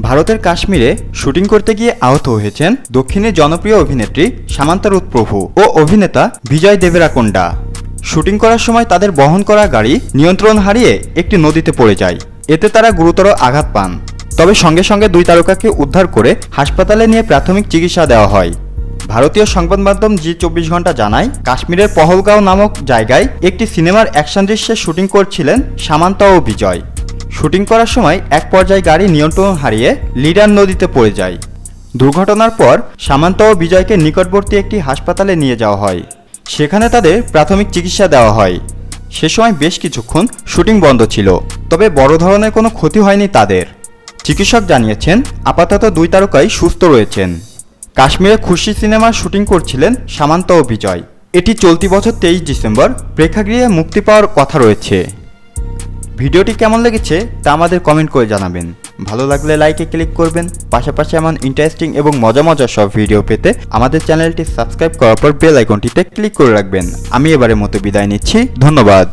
ভারতের কাশ্মীরে শুটিং করতে গিয়ে আহত হয়েছেন দক্ষিণের জনপ্রিয় অভিনেত্রী সামান্তা রুত প্রভু ও অভিনেতা বিজয় দেবেরাকোন্ডা। শুটিং করার সময় তাদের বহন করা গাড়ি নিয়ন্ত্রণ হারিয়ে একটি নদীতে পড়ে যায়। এতে তারা গুরুতর আঘাত পান। তবে সঙ্গে সঙ্গে দুই তারকাকে উদ্ধার করে হাসপাতালে নিয়ে প্রাথমিক চিকিৎসা দেওয়া হয়। ভারতীয় সংবাদ মাধ্যম জি চব্বিশ ঘণ্টা জানায়, কাশ্মীরের পহলগাঁও নামক জায়গায় একটি সিনেমার অ্যাকশন দৃশ্যে শুটিং করছিলেন সামান্তা ও বিজয়। শুটিং করার সময় এক পর্যায়ে গাড়ি নিয়ন্ত্রণ হারিয়ে লিডার নদীতে পড়ে যায়। দুর্ঘটনার পর সামান্ত ও বিজয়কে নিকটবর্তী একটি হাসপাতালে নিয়ে যাওয়া হয়। সেখানে তাদের প্রাথমিক চিকিৎসা দেওয়া হয়। সে সময় বেশ কিছুক্ষণ শুটিং বন্ধ ছিল, তবে বড় ধরনের কোনো ক্ষতি হয়নি তাদের। চিকিৎসক জানিয়েছেন, আপাতত দুই তারকাই সুস্থ রয়েছেন। কাশ্মীরে খুশি সিনেমার শুটিং করছিলেন সামান্ত ও বিজয়। এটি চলতি বছর তেইশ ডিসেম্বর প্রেক্ষাগৃহে মুক্তি পাওয়ার কথা রয়েছে। ভিডিওটি কেমন লেগেছে তা আমাদের কমেন্ট করে জানাবেন। ভালো লাগলে লাইকে ক্লিক করবেন। পাশাপাশি এমন ইন্টারেস্টিং এবং মজা মজার সব ভিডিও পেতে আমাদের চ্যানেলটি সাবস্ক্রাইব করার পর বেল আইকনটিতে ক্লিক করে রাখবেন। আমি এবারের মতো বিদায় নিচ্ছি। ধন্যবাদ।